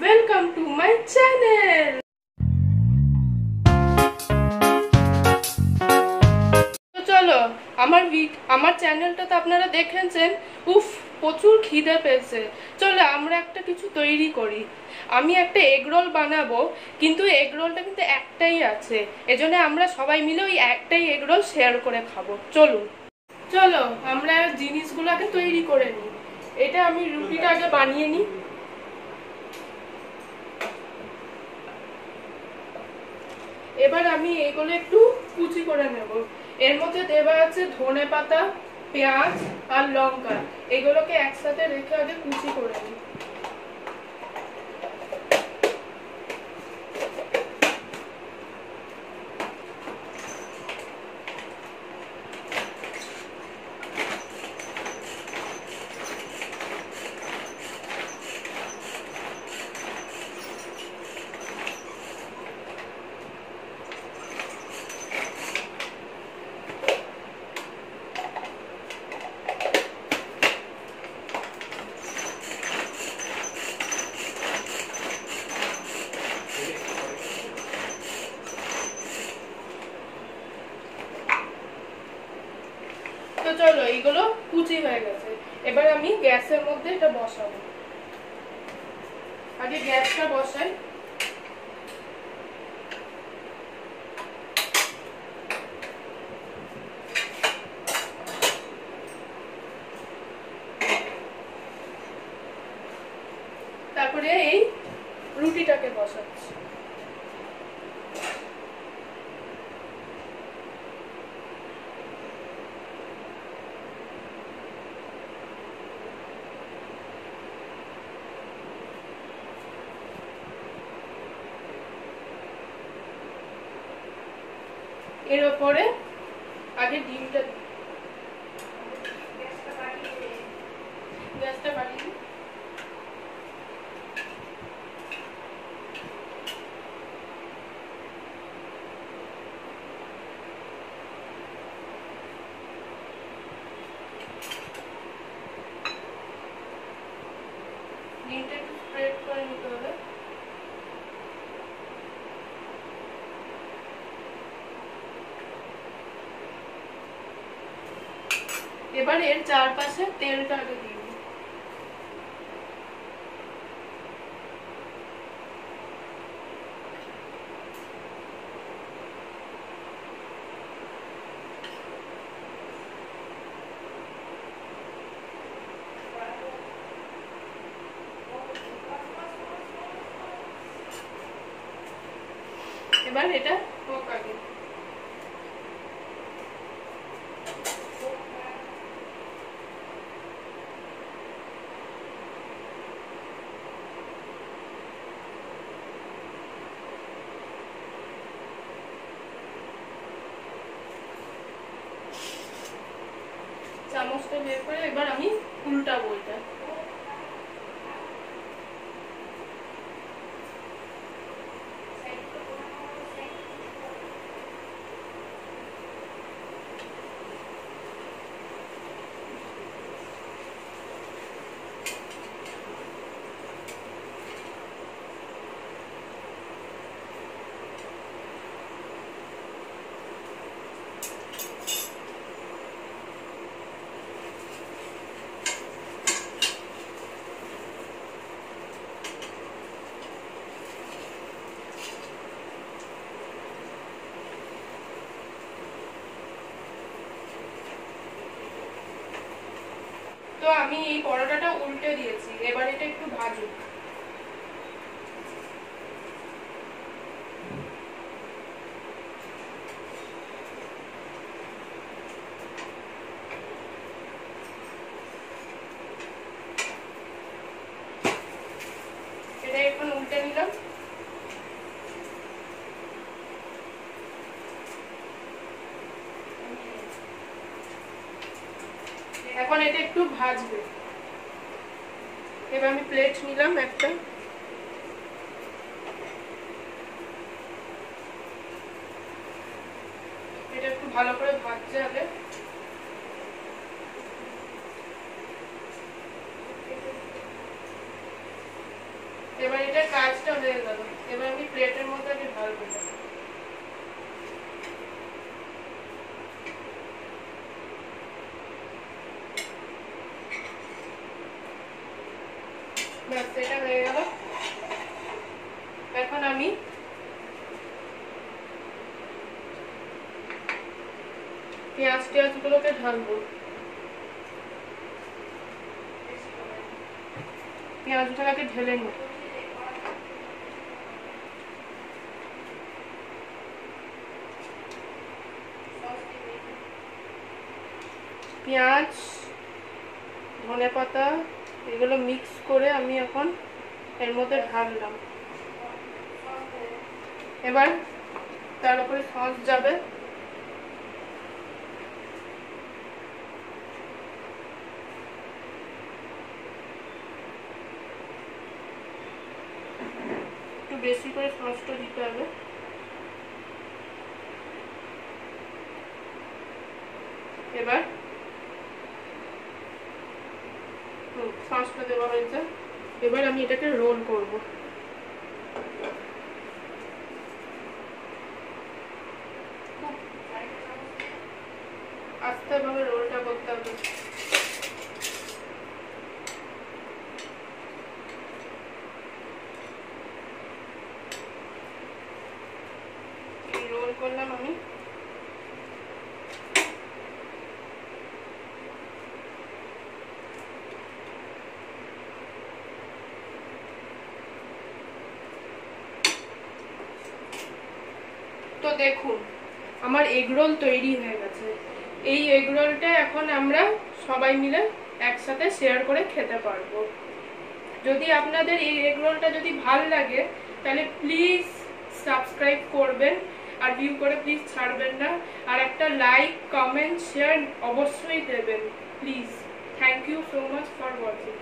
Welcome to my channel তো চলো, আমার আমার চ্যানেলটা তো আপনারা দেখেছেন। উফ, প্রচুর খিদে পেয়েছে। চলো, আমরা একটা কিছু তৈরি করি। আমি একটা এগ রোল বানাবো, কিন্তু এগ রোলটা কিন্তু একটাই আছে। এজন্য আমরা সবাই মিলে ওই একটাই এগ রোল শেয়ার করে খাব। চলুন চলো, আমরা জিনিসগুলো আগে তৈরি করে নিই। এটা আমি রুটিটা আগে বানিয়ে নিই। এবার আমি এগুলো একটু কুচি করে নেব। এর মধ্যে দেওয়া আছে ধনে পাতা, পেঁয়াজ আর লঙ্কা। এগুলোকে একসাথে রেখে আগে কুচি করে নিই। তো চলো, এইগুলো কুচি হয়ে গেছে। এবার আমি গ্যাসের মধ্যে এটা বসাবো। আগে গ্যাসটা বসাই। এর ওপরে আগে ডিমটা। গ্যাসটা বাড়িয়ে দিই। ডিমটা একটু স্প্রেড করে নিতে হবে এবার এর চারপাশে তেলটা আগে দিয়ে দিই। এবার এটা হোক আগে চামচটা বের করে এবার আমি উল্টাবো এটা তো আমি এই পরোটাটা উল্টে দিয়েছি এবার এটা একটু ভাজুক এটা এখন উল্টে নিলাম। এখন এটা একটু ভাজবে। এবার আমি প্লেট নিলাম একটা। এটা একটু ভালো করে ভাজতে হবে। এবার এটা কাজটা হয়ে গেল। এবার আমি প্লেটের মধ্যে আমি ঢালবো এটা। এখন আমি পেঁয়াজ টেয়াজগুলোকে ঢালবো। পেঁয়াজটাকে ঢেলে নিই পেঁয়াজ ধনে পাতা এগুলো মিক্স করে আমি এখন এর মধ্যে ঢাললাম। এবার তার উপরে সস যাবে। একটু বেশি করে সসটা দিতে হবে এবার হুম, সসটা দেওয়া হয়েছে এবার আমি এটাকে রোল করব আস্তে ভাবে রোলটা করতে হবে এই রোল করলাম আমি তো দেখুন, আমার এগরোল তৈরি হয়ে গেছে। এই এগরোলটা এখন আমরা সবাই মিলে একসাথে শেয়ার করে খেতে পারব। যদি আপনাদের এই এগরোলটা যদি ভালো লাগে, তাহলে প্লিজ সাবস্ক্রাইব করবেন আর ভিউ করে প্লিজ ছাড়বেন না। আর একটা লাইক কমেন্ট শেয়ার অবশ্যই দেবেন please thank you so much for watching